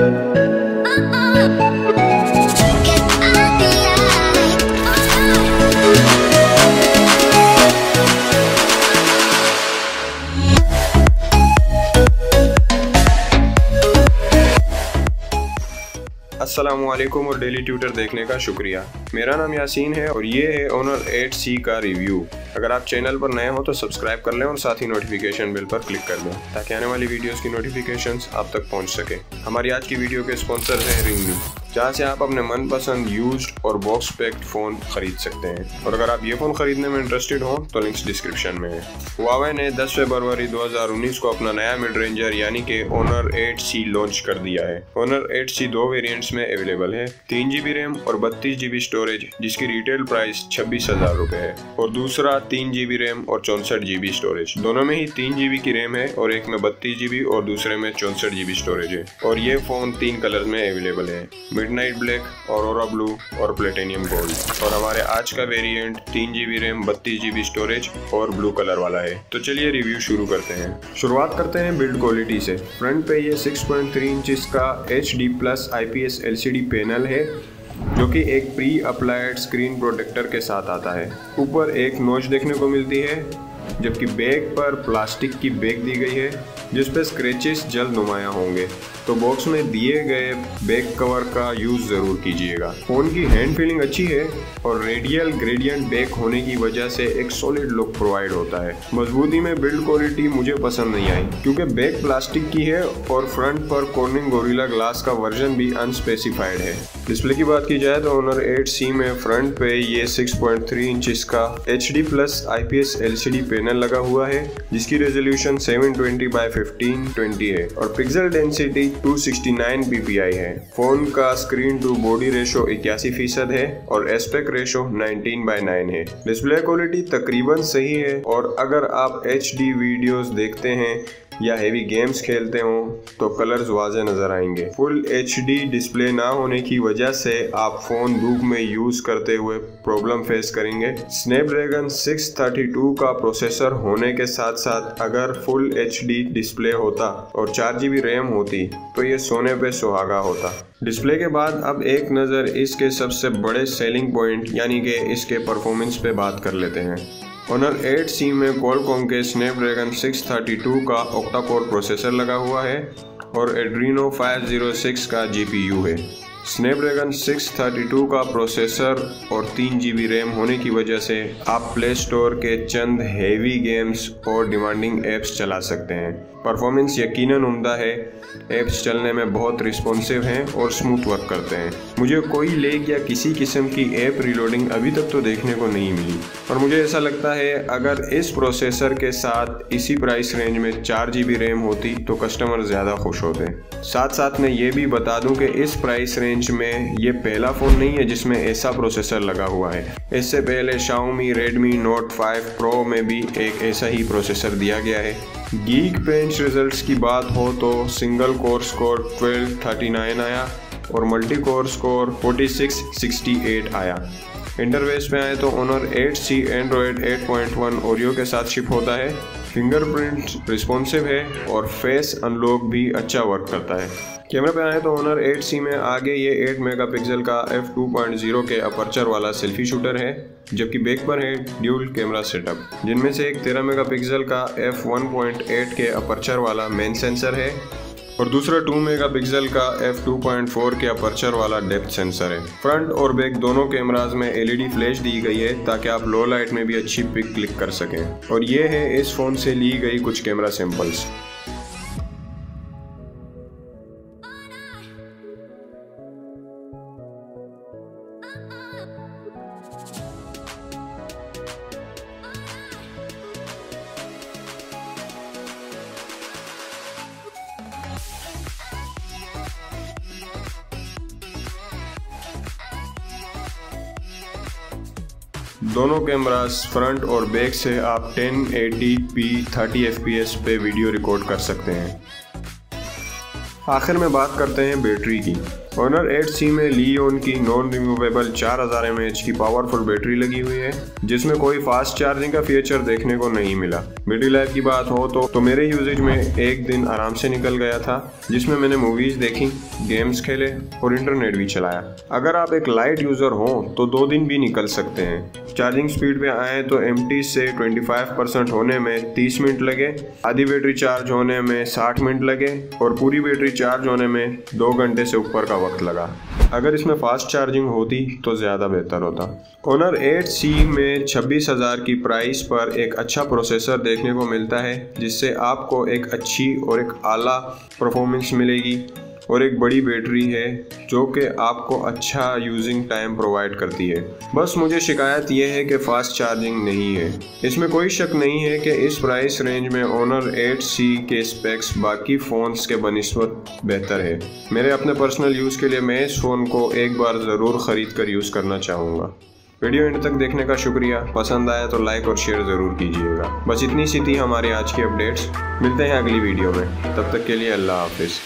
Música वालेकुम और daily tutor देखने का शुक्रिया। मेरा नाम यासीन है और ये है ओनर 8C का रिव्यू अगर आप चैनल पर नए हो तो सब्सक्राइब कर लें और साथ ही नोटिफिकेशन बिल पर क्लिक कर लें, ताकि आने वाली वीडियोस की नोटिफिकेशंस आप तक पहुँच सके। हमारी आज की वीडियो के स्पॉन्सर है रिंग जहाँ से आप अपने मनपसंद यूज्ड और बॉक्स पैक्ड फ़ोन खरीद सकते हैं। और अगर आप ये फ़ोन खरीदने में इंटरेस्टेड हो तो लिंक्स डिस्क्रिप्शन में है। हुआवे ने 10 फरवरी 2019 को अपना नया मिड रेंजर यानी कि ओनर 8C लॉन्च कर दिया है। ओनर 8C दो वेरिएंट्स में अवेलेबल है। तीन जीबी रैम और बत्तीस जी स्टोरेज जिसकी रिटेल प्राइस छब्बीस हज़ार रूपए है। और दूसरा तीन जी रैम और चौसठ जी स्टोरेज दोनों में ही तीन जी की रैम है और एक में बत्तीस जीबी और दूसरे में चौसठ जी स्टोरेज है। और ये फ़ोन तीन कलर में अवेलेबल है। मिडनाइट ब्लैक और ब्लू और प्लेटेनियम गोल्ड और हमारे आज का वेरिएंट तीन जीबी रैम बत्तीस जीबी स्टोरेज और ब्लू कलर वाला है। तो चलिए रिव्यू शुरू करते हैं। शुरुआत करते हैं बिल्ड क्वालिटी से। फ्रंट पे ये 6.3 पॉइंट इंच का H D plus I P S L C D panel है, जो कि एक प्री अप्लाइड स्क्रीन प्रोटेक्टर के साथ आता है। ऊपर एक नोच देखने को मिलती है, जबकि बैग पर प्लास्टिक की बैग दी गई है जिस पर स्क्रेचेस जल्द नुमाया होंगे। तो बॉक्स में दिए गए बैक कवर का यूज़ ज़रूर कीजिएगा। फ़ोन की हैंड फीलिंग अच्छी है और रेडियल ग्रेडियंट बैक होने की वजह से एक सॉलिड लुक प्रोवाइड होता है। मजबूती में बिल्ड क्वालिटी मुझे पसंद नहीं आई, क्योंकि बैक प्लास्टिक की है और फ्रंट पर कॉर्निंग गोरिल्ला ग्लास का वर्जन भी अनस्पेसिफाइड है। डिस्प्ले की बात की जाए तो ओनर 8C में फ्रंट पे ये 6.3 इंच का H D plus I P S L C D panel लगा हुआ है, जिसकी resolution 720 twenty by fifteen twenty है। और पिक्सल डेंसिटी 269 bpi है। फ़ोन का स्क्रीन टू बॉडी रेशो इक्यासी फ़ीसद है और एस्पेक्ट रेशो 19 बाय नाइन है। डिस्प्ले क्वालिटी तकरीबन सही है और अगर आप एचडी वीडियोस देखते हैं या हेवी गेम्स खेलते हो तो कलर्स वाजे नज़र आएँगे। फुल एचडी डिस्प्ले ना होने की वजह से आप फ़ोन धूप में यूज़ करते हुए प्रॉब्लम फेस करेंगे। स्नैपड्रैगन 632 का प्रोसेसर होने के साथ साथ अगर फुल एचडी डिस्प्ले होता और चार जी रैम होती तो ये सोने पे सुहागा होता। डिस्प्ले के बाद अब एक नज़र इसके सबसे बड़े सेलिंग पॉइंट यानी कि इसके परफॉर्मेंस पे बात कर लेते हैं। ऑनर 8C में कॉलकॉम के स्नैपड्रैगन 632 का ऑक्टा कोर प्रोसेसर लगा हुआ है और एड्रीनो 506 का जीपीयू है। स्नैपड्रैगन 632 का प्रोसेसर और तीन जीबी रैम होने की वजह से आप प्ले स्टोर के चंद हेवी गेम्स और डिमांडिंग एप्स चला सकते हैं। परफॉर्मेंस यकीनन उम्दा है एप्स चलने में बहुत रिस्पॉन्सिव हैं और स्मूथ वर्क करते हैं। मुझे कोई लेग या किसी किस्म की ऐप रिलोडिंग अभी तक तो देखने को नहीं मिली। और मुझे ऐसा लगता है, अगर इस प्रोसेसर के साथ इसी प्राइस रेंज में चार जी रैम होती तो कस्टमर ज़्यादा खुश होते। साथ साथ मैं ये भी बता दूँ कि इस प्राइस रेंज में ये पहला फ़ोन नहीं है जिसमें ऐसा प्रोसेसर लगा हुआ है। इससे पहले शाओमी रेडमी नोट 5 प्रो में भी एक ऐसा ही प्रोसेसर दिया गया है। गीक बेंच रिजल्ट्स की बात हो तो सिंगल कोर स्कोर 1239 आया और मल्टी कोर स्कोर 4668 आया। इंटरवेस में आए तो ओनर 8C एंड्रॉयड 8.1 ओरियो के साथ शिप होता है फिंगरप्रिंट रिस्पॉन्सिव है और फेस अनलॉक भी अच्छा वर्क करता है। कैमरा पे आए तो ओनर 8C में आगे ये 8 मेगापिक्सल का f2.0 के अपर्चर वाला सेल्फी शूटर है, जबकि बैक पर है ड्यूल कैमरा सेटअप जिनमें से एक 13 मेगापिक्सल का f1.8 के अपर्चर वाला मेन सेंसर है और दूसरा 2 मेगापिक्सल का f2.4 के अपर्चर वाला डेप्थ सेंसर है। फ्रंट और बैक दोनों कैमराज में एलईडी फ्लैश दी गई है ताकि आप लो लाइट में भी अच्छी पिक क्लिक कर सकें। और ये है इस फ़ोन से ली गई कुछ कैमरा सैंपल्स दोनों कैमरास फ्रंट और बैक से आप 1080p 30 fps पे वीडियो रिकॉर्ड कर सकते हैं। आखिर में बात करते हैं बैटरी की। ऑनर 8C में लियोन की नॉन रिमूवेबल 4000 एम की पावरफुल बैटरी लगी हुई है जिसमें कोई फास्ट चार्जिंग का फीचर देखने को नहीं मिला। बैटरी लाइफ की बात हो तो, तो मेरे यूजेज में एक दिन आराम से निकल गया था जिसमें मैंने मूवीज़ देखी गेम्स खेले और इंटरनेट भी चलाया। अगर आप एक लाइट यूज़र हो तो दो दिन भी निकल सकते हैं। चार्जिंग स्पीड पे आए तो एम से 25 परसेंट होने में 30 मिनट लगे आधी बैटरी चार्ज होने में 60 मिनट लगे और पूरी बैटरी चार्ज होने में दो घंटे से ऊपर का वक्त लगा। अगर इसमें फास्ट चार्जिंग होती तो ज़्यादा बेहतर होता। ओनर 8C में छब्बीस हज़ार की प्राइस पर एक अच्छा प्रोसेसर देखने को मिलता है, जिससे आपको एक अच्छी और एक आला परफॉर्मेंस मिलेगी। और एक बड़ी बैटरी है, जो कि आपको अच्छा यूजिंग टाइम प्रोवाइड करती है। बस मुझे शिकायत यह है कि फ़ास्ट चार्जिंग नहीं है। इसमें कोई शक नहीं है कि इस प्राइस रेंज में ओनर 8C के स्पेक्स बाकी फ़ोन्स के बनस्बत बेहतर है। मेरे अपने पर्सनल यूज़ के लिए मैं इस फ़ोन को एक बार ज़रूर ख़रीद कर यूज़ करना चाहूँगा। वीडियो एंड तक देखने का शुक्रिया। पसंद आया तो लाइक और शेयर ज़रूर कीजिएगा। बस इतनी सी थी हमारी आज की अपडेट्स मिलते हैं अगली वीडियो में। तब तक के लिए अल्लाह हाफिज़।